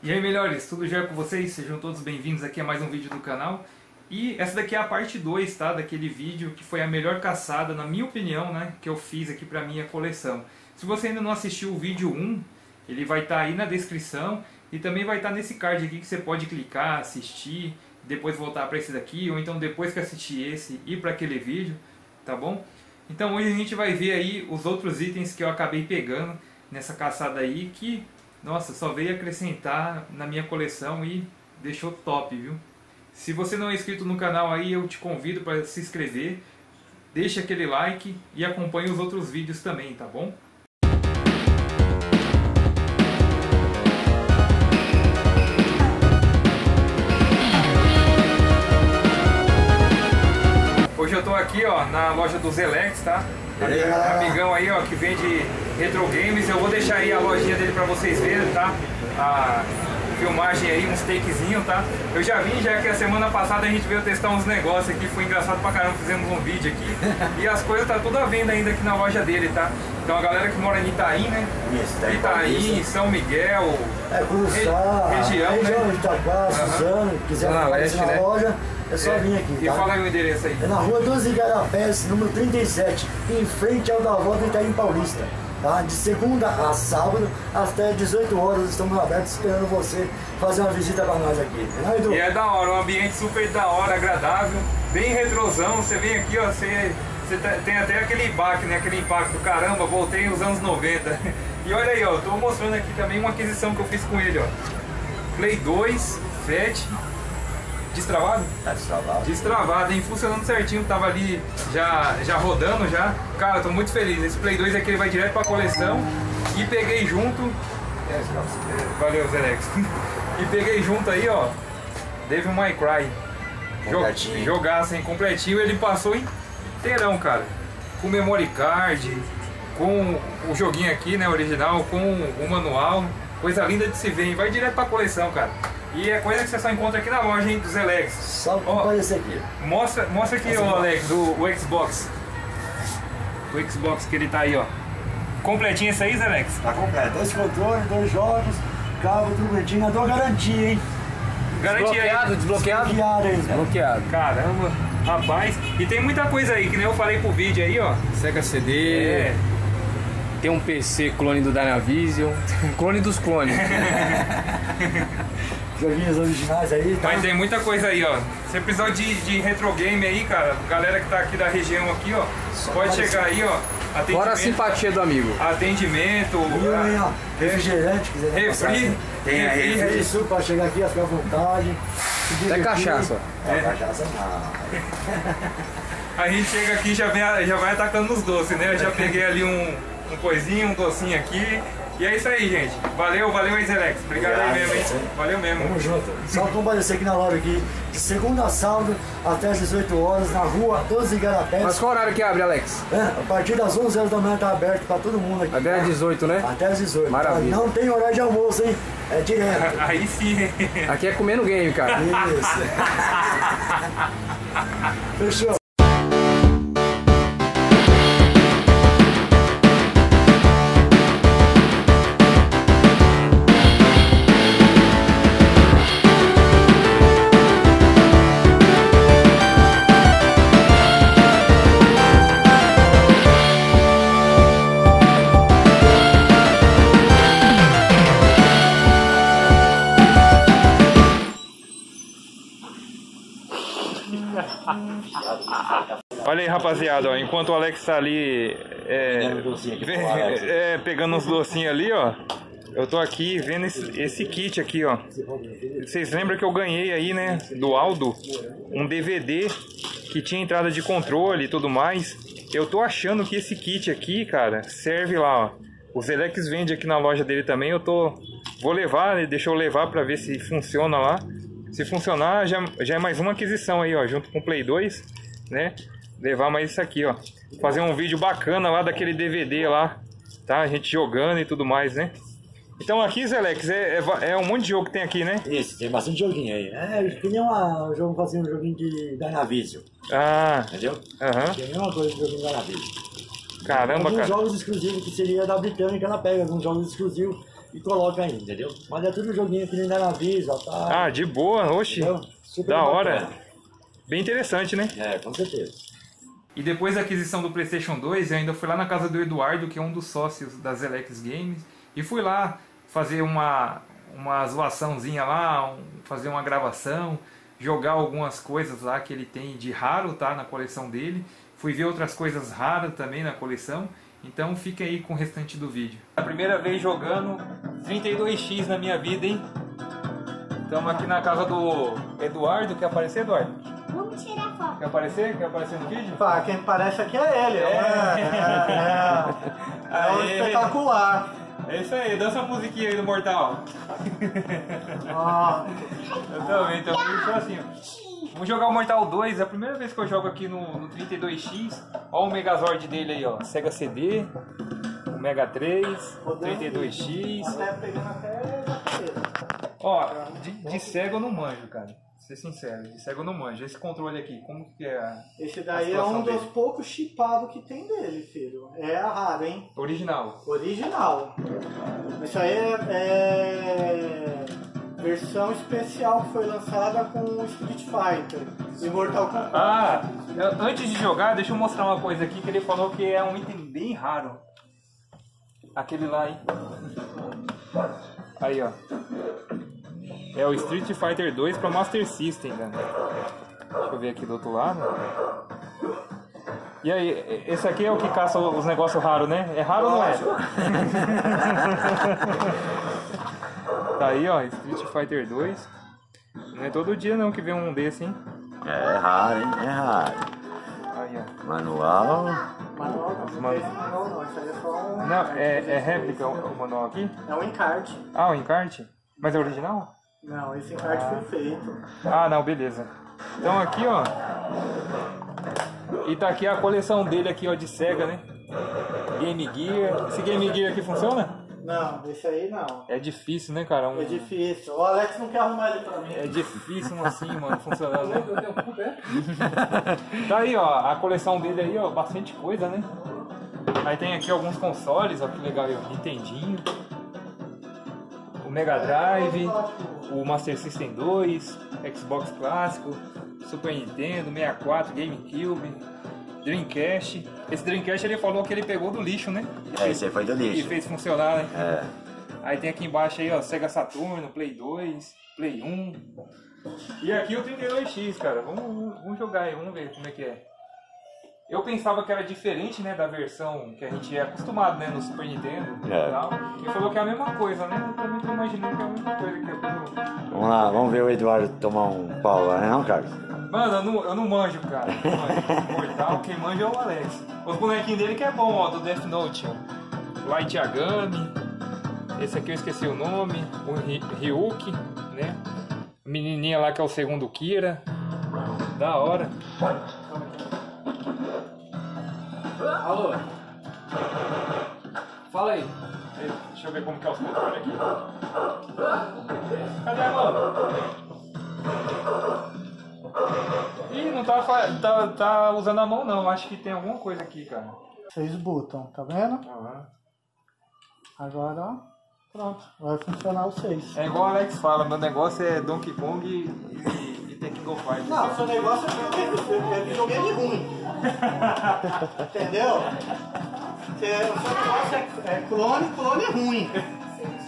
E aí, melhores, tudo já com vocês? Sejam todos bem-vindos aqui a mais um vídeo do canal. E essa daqui é a parte 2, tá? Daquele vídeo que foi a melhor caçada, na minha opinião, né? Que eu fiz aqui pra minha coleção. Se você ainda não assistiu o vídeo 1, ele vai estar tá aí na descrição. E também vai estar tá nesse card aqui que você pode clicar, assistir, depois voltar para esse daqui. Ou então depois que assistir esse, ir para aquele vídeo, tá bom? Então hoje a gente vai ver aí os outros itens que eu acabei pegando nessa caçada aí. Que, nossa, só veio acrescentar na minha coleção e deixou top, viu? Se você não é inscrito no canal aí, eu te convido para se inscrever, deixe aquele like e acompanhe os outros vídeos também, tá bom? Hoje eu tô aqui, ó, na loja do Zelex, tá? É. Amigão aí, ó, que vende retro games. Eu vou deixar aí a lojinha dele pra vocês verem, tá? A filmagem aí, uns takezinhos, tá? Eu já vim, já que a semana passada a gente veio testar uns negócios aqui, foi engraçado pra caramba, fizemos um vídeo aqui. E as coisas tá tudo à venda ainda aqui na loja dele, tá? Então a galera que mora em Itaim, né? Isso, tá Itaim, São Miguel, é, Cruzar, região, região né? Itaquá, Suzano, quiser na leste, na né? loja, é só É. vir aqui, E tá? fala aí o endereço aí. É na rua 12 Igarapés, número 37, em frente ao da volta Itaim Paulista. Tá? De segunda a sábado, até 18 horas, estamos abertos esperando você fazer uma visita para nós aqui. Não, Edu? E é da hora, um ambiente super da hora, agradável, bem retrosão. Você vem aqui, ó, você, você tá- tem até aquele baque, né? Aquele impacto, caramba, voltei nos anos 90. E olha aí, ó, tô mostrando aqui também uma aquisição que eu fiz com ele, ó. Play 2, FAT, destravado? Tá destravado. Destravado, hein? Funcionando certinho, tava ali já, já rodando já. Cara, tô muito feliz. Esse Play 2 aqui ele vai direto pra coleção. E peguei junto. É. Valeu, Zelex. E peguei junto aí, ó. Devil May Cry. Completinho. Jogaço, hein? Completinho. Ele passou inteirão, cara. Com memory card, com o joguinho aqui, né? Original, com o manual. Coisa linda de se ver, hein? Vai direto pra coleção, cara. E é coisa que você só encontra aqui na loja, hein? Do Zelex. Só Ó. aparecer aqui. Mostra, mostra aqui, ó, Alex, o, o Xbox. O Xbox que ele tá aí, ó. Completinho esse aí, Zé Alex? Tá completo. Dois controles, dois jogos, cabo, tudo bonitinho. Eu dou garantia, hein? Garantia aí. Desbloqueado, desbloqueado? Bloqueado aí, Zé. Bloqueado. Caramba, rapaz. E tem muita coisa aí, que nem eu falei pro vídeo aí, ó. Sega CD. É. Tem um PC clone do Dynavision. clone dos clones. Joguinhos originais aí, tá? Mas tem muita coisa aí, ó. Você precisar de, de retro game aí, cara, galera que tá aqui da região aqui, ó, Só pode chegar aí, ó. Atendimento, Fora a simpatia do amigo. atendimento, E aí, ó, refrigerante, quiser refri, tem aí, Refri, refri. suco pra chegar aqui, ficar à vontade. Se Até divertir. cachaça. É, cachaça não. A gente chega aqui e já, vem, já vai atacando nos doces, né? Eu já peguei ali um, um coisinho, um docinho aqui. E é isso aí, gente. Valeu, valeu aí, Zelex. Obrigado aí mesmo, hein? Valeu mesmo. Tamo junto. Só comparecer aqui na loja aqui, de segunda a sábado, até as 18 horas, na rua 12 Igarapés. Mas qual horário que abre, Alex? É, a partir das 11 horas da manhã tá aberto pra todo mundo aqui. Até às 18, né? Até as 18. Maravilha. Não tem horário de almoço, hein? É direto. Aí sim. Aqui é comendo game, cara. Isso. Fechou. Rapaziada, ó, enquanto o Alex tá ali é, é, pegando uns docinhos ali, ó. Eu tô aqui vendo esse, esse kit aqui, ó. Vocês lembram que eu ganhei aí, né, do Aldo, um DVD que tinha entrada de controle e tudo mais. Eu tô achando que esse kit aqui, cara, serve lá, ó. O Zelex vende aqui na loja dele também. Eu tô. Vou levar, né, deixa eu levar pra ver se funciona lá. Se funcionar, já, já é mais uma aquisição aí, ó, junto com o Play 2, né? Levar mais isso aqui, ó. Fazer um vídeo bacana lá daquele DVD lá, tá? A gente jogando e tudo mais, né? Então aqui, Zelex, é, é, é um monte de jogo que tem aqui, né? Isso, tem bastante joguinho aí. É, que nem uma, um jogo fazendo um joguinho de Dynavision, Ah, entendeu? aham. Que é a mesma coisa que joguinho de. Caramba, alguns cara. jogos exclusivos que seria da Britânica, ela pega alguns jogos exclusivos e coloca aí, entendeu? Mas é tudo joguinho que nem dá na Visa, tá? Ah, de boa? Super Da bacana. hora. Bem interessante, né? É, com certeza. E depois da aquisição do PlayStation 2, eu ainda fui lá na casa do Eduardo, que é um dos sócios da Zelex Games, e fui lá fazer uma, uma zoaçãozinha lá, um- fazer uma gravação, jogar algumas coisas lá que ele tem de raro, tá, na coleção dele. Fui ver outras coisas raras também na coleção, então fica aí com o restante do vídeo. A primeira vez jogando 32x na minha vida, hein? Estamos aqui na casa do Eduardo, quer aparecer, Eduardo? Vamos tirar foto. Quer aparecer? Quer aparecer no vídeo? Pá, quem parece aqui é ele. É, é, é, é um Aê. espetacular. É isso aí, dança a musiquinha aí do Mortal. Ó, Eu também, também sou assim. ó. Vamos jogar o Mortal 2, é a primeira vez que eu jogo aqui no, no 32X. Olha o Megazord dele aí, ó. Sega CD, o Mega 3, o 32X. até pegando até. Ó, de, de Sega eu não manjo, cara. Ser sincero, de Sega eu não manjo. Esse controle aqui, como que é a Esse daí é um dos dele? poucos chipados que tem dele, filho. É a rara, hein? original? Original. Isso aí é, é versão especial que foi lançada com o Street Fighter e Mortal Kombat. Ah, antes de jogar, deixa eu mostrar uma coisa aqui que ele falou que é um item bem raro. Aquele lá, hein? Aí, ó. É o Street Fighter 2 para Master System, cara. Deixa eu ver aqui do outro lado. E aí, esse aqui é o que caça os negócios raros, né? É raro ou não é? tá aí, ó, Street Fighter 2. Não é todo dia não que vê um desse, hein? É raro, hein? É raro. Aí, ó. Manual. Manual não, Mas- não, não, isso aí é só um. Não, é, é réplica o, o manual aqui? É um encarte. Ah, o encarte? Mas é original? Não, esse encarte foi feito. Ah, não, beleza. Então aqui, ó. E tá aqui a coleção dele aqui, ó, de Sega, né? Game Gear. Esse Game Gear aqui funciona? Não, esse aí não. É difícil, né, cara? Um- É difícil. O Alex não quer arrumar ele pra mim. É difícil assim, mano, funcionando, né? Tá aí, ó, a coleção dele aí, ó, bastante coisa, né? Aí tem aqui alguns consoles, ó, que legal aí, ó, Nintendinho, o Mega Drive, o Master System 2, Xbox clássico, Super Nintendo, 64, GameCube, Dreamcast. Esse Dreamcast ele falou que ele pegou do lixo, né? É, esse aí foi do E lixo. fez funcionar, né? É. Aí tem aqui embaixo aí, ó, Sega Saturno, Play 2, Play 1. E aqui o 32X, cara. Vamos, vamos jogar aí, vamos ver como é que é. Eu pensava que era diferente, né, da versão que a gente é acostumado, né, no Super Nintendo É. e tal. E falou que é a mesma coisa, né? Eu também tô imaginando que é a mesma coisa que eu tô... Vamos lá, vamos ver o Eduardo tomar um pau lá, né, não, Carlos? Mano, eu não, eu não manjo, cara. Eu manjo. Mortal, quem manja é o Alex. Os bonequinhos dele que é bom, ó, do Death Note, ó. Light Yagami. Esse aqui eu esqueci o nome. O Ry- Ryuki, né? A menininha lá que é o segundo Kira. Da hora. Alô? Fala aí. Deixa eu ver como que é os controles aqui. Cadê a mão? Ih, não tá, tá, tá usando a mão não. Acho que tem alguma coisa aqui, cara. Seis botões, tá vendo? Aham. Agora, ó, pronto. Vai funcionar os seis. É igual o Alex fala, meu negócio é Donkey Kong e Tekken Go Fighter. Não, seu negócio é videogame, é videogame ruim. Entendeu? Você- O seu negócio é, é clone, clone ruim.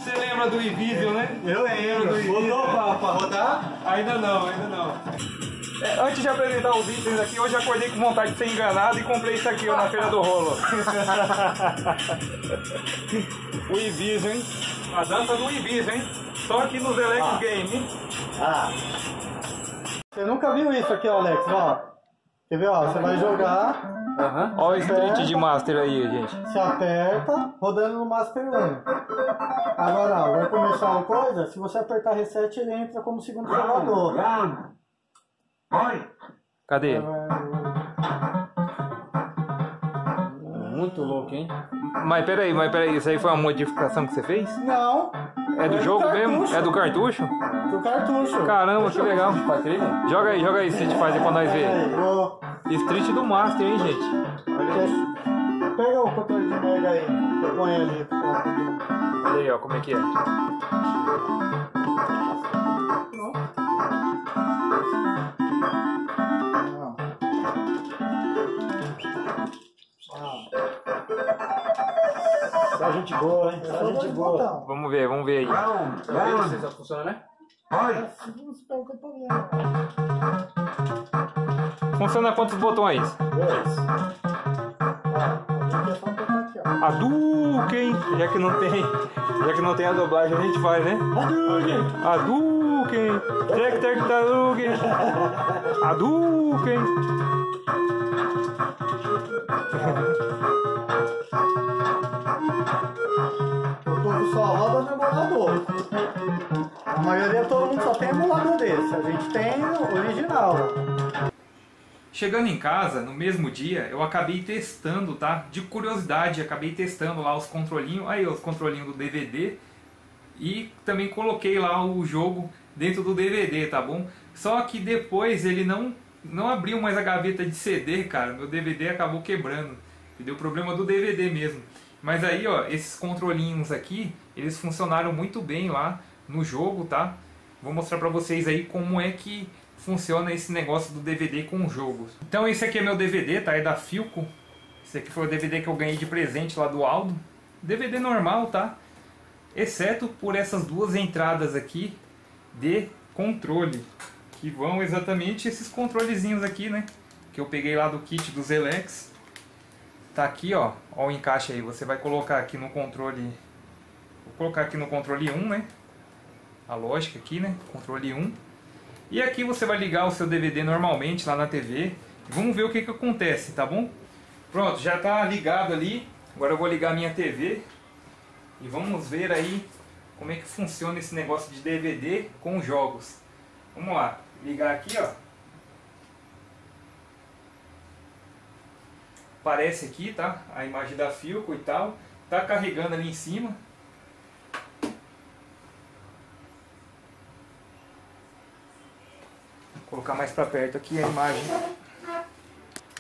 Você lembra do Invisio, né? Eu lembro. Botou pra, pra rodar? Ainda não, ainda não. É, antes de apresentar os itens aqui, hoje acordei com vontade de ser enganado e comprei isso aqui ó, na Feira do Rolo. o Invisio, hein? A dança do Invisio, hein? Só aqui nos Elex Game, hein? Ah, Você nunca viu isso aqui, ó, Alex? Ó. Quer ver, ó? Você vai jogar, Aham. Olha o Street de Master aí, gente. se aperta, rodando no Master 1. Agora, ó, vai começar uma coisa, se você apertar reset, ele entra como segundo jogador. Cadê? Muito louco, hein? Mas peraí, mas peraí, isso aí foi uma modificação que você fez? Não. É do jogo mesmo? cartucho. É do cartucho? Do cartucho. Caramba, que legal. Joga aí, joga aí, Street Fighter pra nós ver. Street do Master, hein, gente? Olha aí. Pega o controle de mega aí. Põe ali. Olha aí, ó, como é que é. Não. Gente boa, hein? Só gente boa. Vamos ver, vamos ver aí. Não sei se funciona, né? Se preocupa, não. Funciona quantos botões? Dois. É aqui, ó. Hadouken! Já que não tem, já que não tem a dublagem, a gente faz, né? Hadouken! Hadouken! Tek Tek Hadouken! Hadouken! O A maioria todo mundo só tem emulador desse. A gente tem o original. Chegando em casa, no mesmo dia, eu acabei testando, tá? De curiosidade, acabei testando lá os controlinhos, aí os controlinhos do DVD e também coloquei lá o jogo dentro do DVD, tá bom? Só que depois ele não não abriu mais a gaveta de CD, cara. Meu DVD acabou quebrando. E deu problema do DVD mesmo. Mas aí, ó, esses controlinhos aqui, eles funcionaram muito bem lá no jogo, tá? Vou mostrar pra vocês aí como é que funciona esse negócio do DVD com jogos. Então esse aqui é meu DVD, tá? É da Filco. Esse aqui foi o DVD que eu ganhei de presente lá do Aldo. DVD normal, tá? Exceto por essas duas entradas aqui de controle. Que vão exatamente esses controlezinhos aqui, né? Que eu peguei lá do kit dos Elex. Tá aqui, ó. Ó o encaixe aí. Você vai colocar aqui no controle... Vou colocar aqui no controle 1, né? A lógica aqui, né? Controle 1. E aqui você vai ligar o seu DVD normalmente lá na TV. Vamos ver o que, que acontece, tá bom? Pronto, já está ligado ali. Agora eu vou ligar a minha TV. E vamos ver aí como é que funciona esse negócio de DVD com jogos. Vamos lá, ligar aqui, ó. Aparece aqui, tá? A imagem da Filco e tal. Tá carregando ali em cima. Colocar mais pra perto aqui a imagem.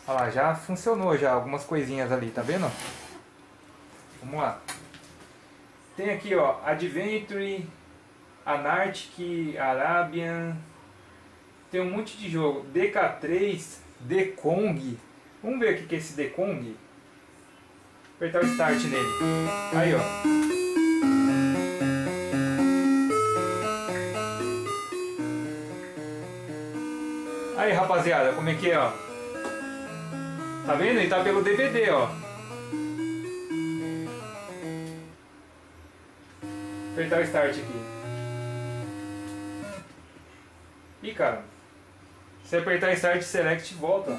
Olha lá, já funcionou já algumas coisinhas ali, tá vendo? Vamos lá. Tem aqui, ó, Adventure, Anarctic, Arabian. Tem um monte de jogo. DK3, Dekong. Vamos ver o que é esse Dekong. Apertar o start nele. Aí, ó. Aí, rapaziada, como é que é, ó? Tá vendo? Ele tá pelo DVD, ó. Apertar o start aqui. Ih, cara. Se apertar start, select, volta.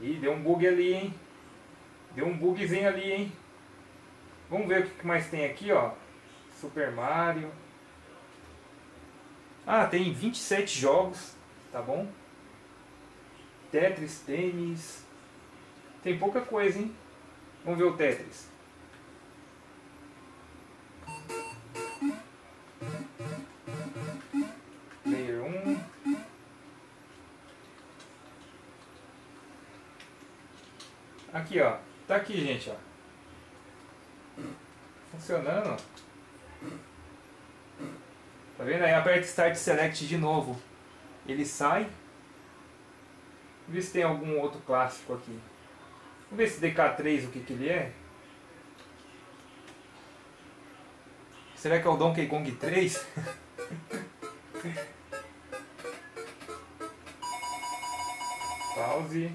Ih, deu um bug ali, hein? Deu um bugzinho ali, hein? Vamos ver o que mais tem aqui, ó. Super Mario. Ah, tem 27 jogos, tá bom? Tetris, tênis. Tem pouca coisa, hein? Vamos ver o Tetris. Aqui, gente, ó. Funcionando. Tá vendo? Aí aperta Start Select de novo. Ele sai. Ver se tem algum outro clássico aqui. Vamos ver esse DK3 o que, que ele é. Será que é o Donkey Kong 3? Pause.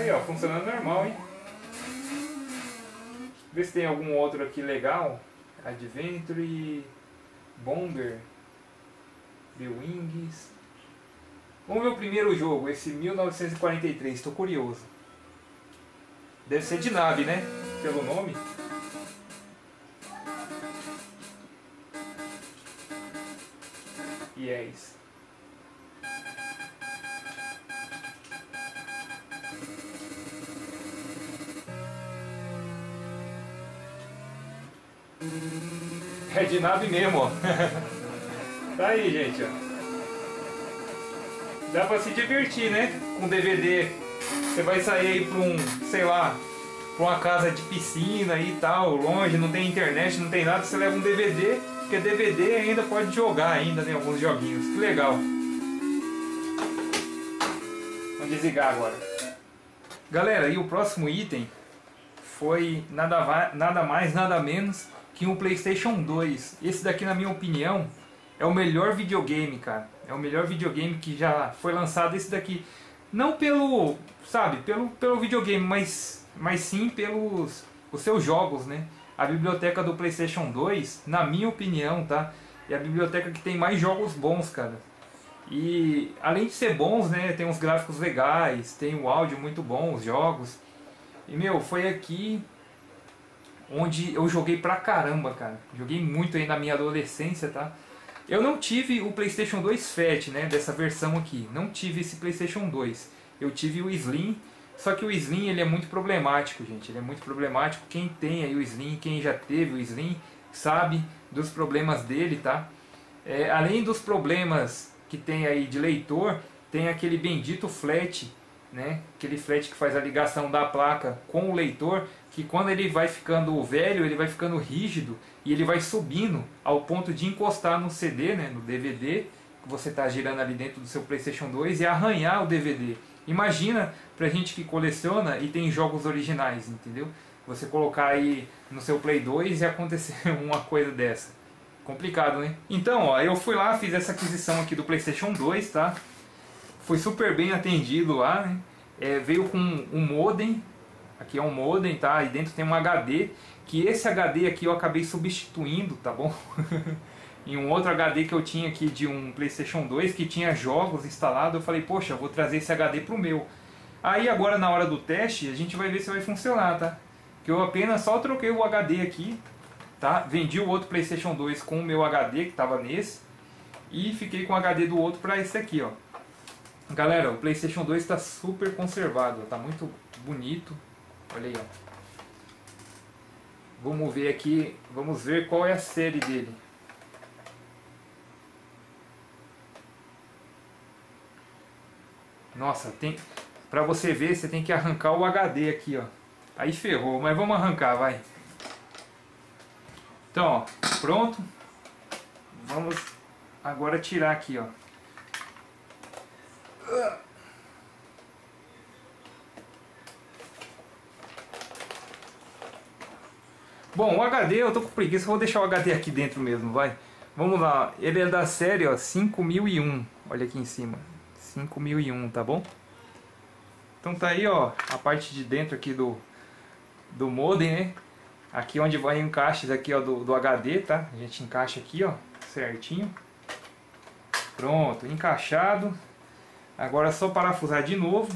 Aí ó, funcionando normal, hein? Vê se tem algum outro aqui legal. Adventure, Bomber, The Wings. Vamos ver o primeiro jogo, esse 1943, estou curioso. Deve ser de nave, né? Pelo nome. Yes. É de nave mesmo, ó. tá aí, gente, ó. Dá pra se divertir, né? Com DVD. Você vai sair aí pra um, sei lá, pra uma casa de piscina e tal, longe, não tem internet, não tem nada, você leva um DVD, porque DVD ainda pode jogar ainda, né? Alguns joguinhos. Que legal. Vamos desligar agora. Galera, e o próximo item foi nada, nada mais, nada menos que um PlayStation 2. Esse daqui, na minha opinião, é o melhor videogame, cara. É o melhor videogame que já foi lançado. Esse daqui, não pelo, sabe, pelo, pelo videogame, mas, mas sim pelos os seus jogos, né? A biblioteca do PlayStation 2, na minha opinião, tá? É a biblioteca que tem mais jogos bons, cara. E além de ser bons, né, tem uns gráficos legais, tem o áudio muito bom, os jogos. E meu, foi aqui onde eu joguei pra caramba, cara. Joguei muito aí na minha adolescência, tá? Eu não tive o PlayStation 2 Fat, né, dessa versão aqui. Não tive esse PlayStation 2. Eu tive o Slim, só que o Slim ele é muito problemático, gente. Ele é muito problemático. Quem tem aí o Slim, quem já teve o Slim, sabe dos problemas dele, tá? É, além dos problemas que tem aí de leitor, tem aquele bendito flat, né? Aquele flat que faz a ligação da placa com o leitor, que quando ele vai ficando velho, ele vai ficando rígido e ele vai subindo ao ponto de encostar no CD, né, no DVD, que você está girando ali dentro do seu PlayStation 2 e arranhar o DVD. Imagina pra gente que coleciona e tem jogos originais, entendeu? Você colocar aí no seu Play 2 e acontecer uma coisa dessa. Complicado, né? Então, ó, eu fui lá, fiz essa aquisição aqui do PlayStation 2, tá? Foi super bem atendido lá, né? É, veio com um modem, aqui é um modem, tá? E dentro tem um HD, que esse HD aqui eu acabei substituindo, tá bom? em um outro HD que eu tinha aqui de um PlayStation 2 que tinha jogos instalados, eu falei, poxa, vou trazer esse HD pro meu. Aí agora na hora do teste a gente vai ver se vai funcionar, tá? Que eu apenas só troquei o HD aqui, tá? Vendi o outro PlayStation 2 com o meu HD que estava nesse e fiquei com o HD do outro para esse aqui, ó. Galera, o PlayStation 2 está super conservado, tá muito bonito. Olha aí, ó. Vamos ver aqui, vamos ver qual é a série dele. Nossa, tem para você ver, você tem que arrancar o HD aqui, ó. Aí ferrou, mas vamos arrancar, vai. Então, ó, pronto. Vamos agora tirar aqui, ó. Bom, o HD eu tô com preguiça, vou deixar o HD aqui dentro mesmo, vai. Vamos lá, ele é da série ó, 5001, olha aqui em cima, 5001, tá bom? Então tá aí ó, a parte de dentro aqui do, do modem, né? Aqui onde vai encaixes aqui ó, do, do HD, tá? A gente encaixa aqui ó, certinho. Pronto, encaixado. Agora é só parafusar de novo.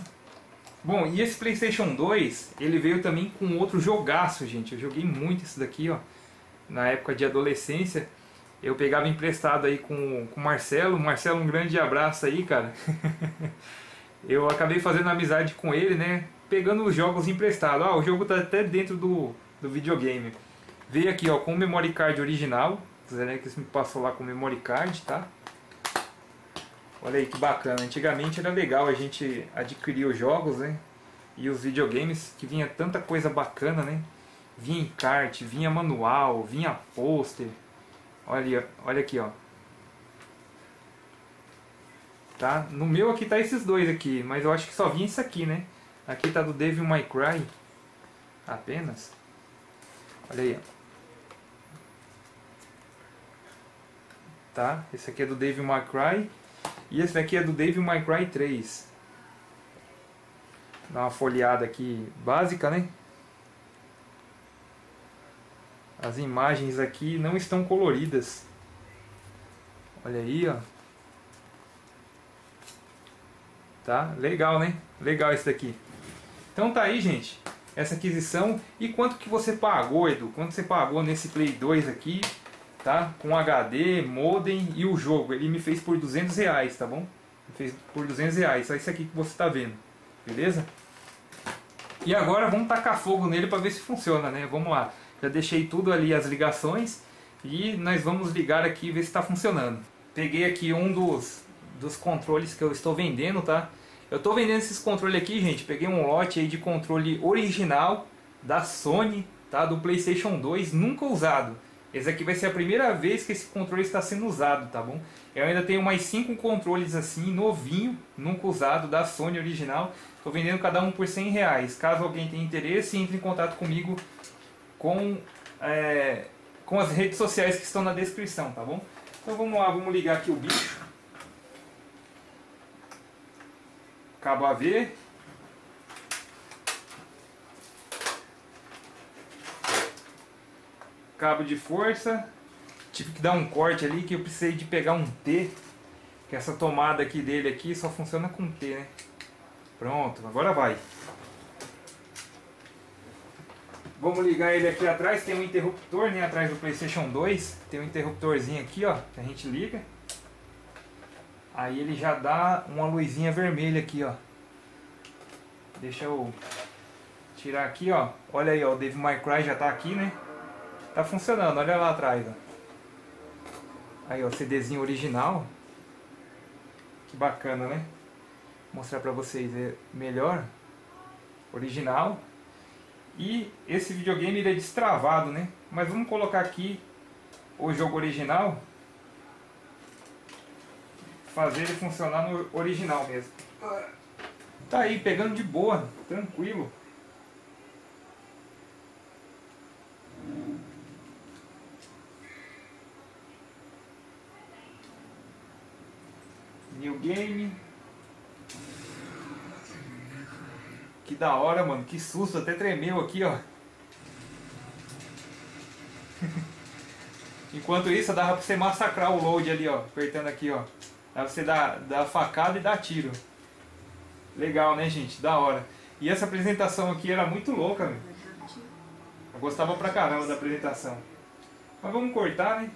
Bom, e esse Playstation 2, ele veio também com outro jogaço, gente. Eu joguei muito isso daqui, ó. Na época de adolescência. Eu pegava emprestado aí com, com o Marcelo. Marcelo, um grande abraço aí, cara. eu acabei fazendo amizade com ele, né? Pegando os jogos emprestados. Ah, o jogo tá até dentro do, do videogame. Veio aqui, ó, com o memory card original. O Zenex me passou lá com o memory card, tá? Olha aí que bacana. Antigamente era legal a gente adquirir os jogos, né? E os videogames que vinha tanta coisa bacana, né? Vinha encarte, vinha manual, vinha pôster. Olha, olha aqui, ó. Tá? No meu aqui tá esses dois aqui, mas eu acho que só vinha isso aqui, né? Aqui tá do Devil May Cry. Apenas. Olha aí, ó. Tá? Esse aqui é do Devil May Cry. E esse daqui é do Devil May Cry 3. Dá uma folheada aqui básica, né? As imagens aqui não estão coloridas. Olha aí, ó. Tá? Legal, né? Legal esse daqui. Então tá aí, gente. Essa aquisição. E quanto que você pagou, Edu? Quanto você pagou nesse Play 2 aqui? Tá? Com HD, modem e o jogo. Ele me fez por 200 reais, tá bom? Me fez por 200 reais, só isso aqui que você tá vendo, beleza? E agora vamos tacar fogo nele para ver se funciona, né? Vamos lá. Já deixei tudo ali as ligações, E nós vamos ligar aqui e ver se está funcionando. Peguei aqui um dos, dos controles que eu estou vendendo, tá? Eu estou vendendo esses controles aqui, gente. Peguei um lote aí de controle original da Sony, tá? Do PlayStation 2, nunca usado. Esse aqui vai ser a primeira vez que esse controle está sendo usado, tá bom? Eu ainda tenho mais cinco controles assim, novinho, nunca usado, da Sony original. Estou vendendo cada um por 100 reais. Caso alguém tenha interesse, entre em contato comigo com, é, com as redes sociais que estão na descrição, tá bom? Então vamos lá, vamos ligar aqui o bicho. Cabo AV. Cabo de força. Tive que dar um corte ali que eu precisei de pegar um T. Que essa tomada aqui dele aqui só funciona com T, né? Pronto, agora vai. Vamos ligar ele aqui atrás, tem um interruptor né, atrás do Playstation 2. Tem um interruptorzinho aqui, ó, que a gente liga. Aí ele já dá uma luzinha vermelha aqui, ó. Deixa eu tirar aqui, ó. Olha aí, ó, o Dave My Cry já tá aqui, né? Tá funcionando, olha lá atrás, ó. Aí, ó, CDzinho original. Que bacana, né? Vou mostrar pra vocês é melhor. Original. E esse videogame ele é destravado, né? Mas vamos colocar aqui o jogo original. Fazer ele funcionar no original mesmo. Tá aí, pegando de boa, tranquilo. New Game. Que da hora, mano. Que susto, até tremeu aqui, ó. Enquanto isso, dava pra você massacrar o load ali, ó. Apertando aqui, ó. Dá pra você dar, dar facada e dar tiro. Legal, né, gente? Da hora. E essa apresentação aqui era muito louca, meu. Eu gostava pra caramba da apresentação. Mas vamos cortar, né?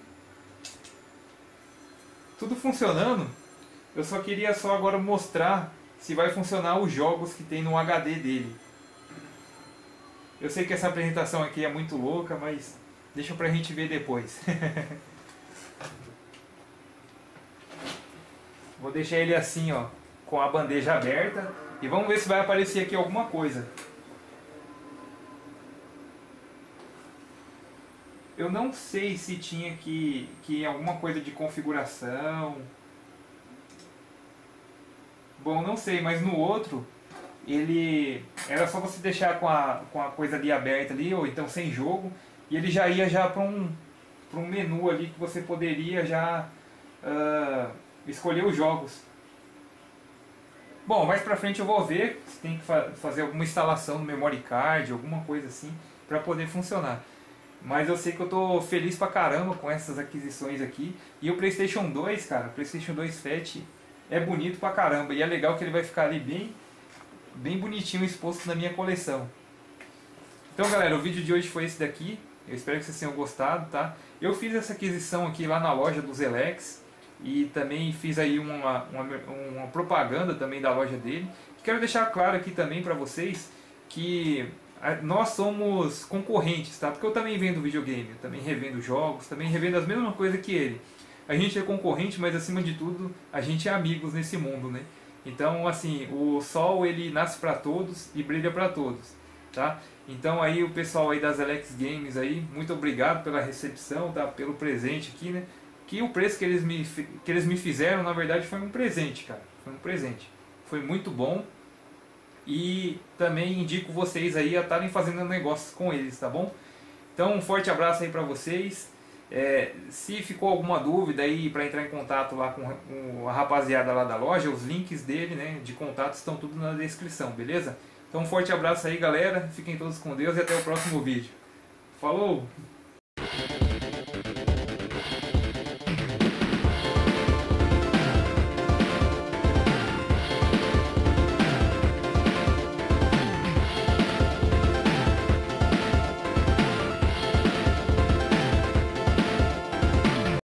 Tudo funcionando. Eu só queria só agora mostrar se vai funcionar os jogos que tem no HD dele. Eu sei que essa apresentação aqui é muito louca, mas deixa pra gente ver depois. Vou deixar ele assim, ó, com a bandeja aberta e vamos ver se vai aparecer aqui alguma coisa. Eu não sei se tinha que, que alguma coisa de configuração Bom, não sei, mas no outro ele era só você deixar com a, com a coisa ali aberta ali, ou então sem jogo, e ele já ia já para um, um menu ali que você poderia já uh, escolher os jogos. Bom, mais pra frente eu vou ver se tem que fa fazer alguma instalação no memory card, alguma coisa assim, para poder funcionar. Mas eu sei que eu tô feliz pra caramba com essas aquisições aqui. E o PlayStation 2, cara, o PlayStation 2 Fat é bonito pra caramba. E é legal que ele vai ficar ali bem, bem bonitinho exposto na minha coleção. Então galera, o vídeo de hoje foi esse daqui. Eu espero que vocês tenham gostado, tá? Eu fiz essa aquisição aqui lá na loja dos Elex. E também fiz aí uma, uma, uma propaganda também da loja dele. Quero deixar claro aqui também para vocês que nós somos concorrentes, tá? Porque eu também vendo videogame, também revendo jogos, também revendo as mesmas coisas que ele a gente é concorrente, mas acima de tudo, a gente é amigos nesse mundo, né? Então, assim, o sol ele nasce para todos e brilha para todos, tá? Então aí o pessoal aí das Alex Games aí, muito obrigado pela recepção, tá? Pelo presente aqui, né? Que o preço que eles me que eles me fizeram, na verdade, foi um presente, cara. Foi um presente. Foi muito bom. E também indico vocês aí a estarem fazendo negócios com eles, tá bom? Então, um forte abraço aí para vocês. É, se ficou alguma dúvida aí para entrar em contato lá com, a rapaziada lá da loja, os links dele, né, de contato estão tudo na descrição, beleza? Então um forte abraço aí galera, fiquem todos com Deus e até o próximo vídeo. Falou!